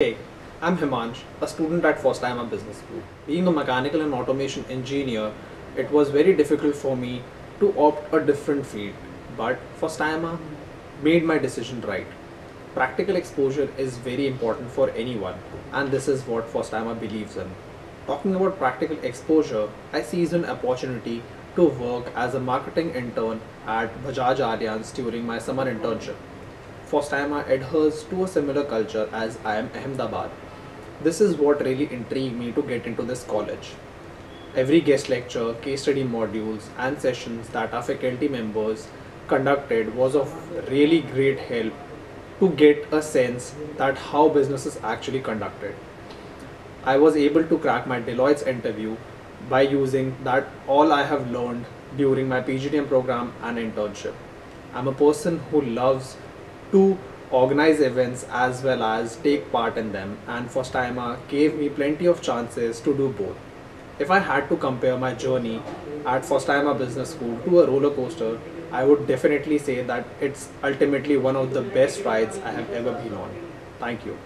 Hey, I'm Himansh, a student at FOSTIIMA Business School. Being a mechanical and automation engineer, it was very difficult for me to opt a different field, but FOSTIIMA made my decision right. Practical exposure is very important for anyone, and this is what FOSTIIMA believes in. Talking about practical exposure, I seized an opportunity to work as a marketing intern at Bajaj Allianz during my summer internship. FOSTIIMA adheres to a similar culture as I IIM Ahmedabad. This is what really intrigued me to get into this college. Every guest lecture, case study modules, and sessions that our faculty members conducted was of really great help to get a sense that how business is actually conducted. I was able to crack my Deloitte's interview by using that all I have learned during my PGDM program and internship. I'm a person who loves to organize events as well as take part in them, and FOSTIIMA uh, gave me plenty of chances to do both. If I had to compare my journey at FOSTIIMA Business School to a roller coaster, I would definitely say that it's ultimately one of the best rides I have ever been on. Thank you.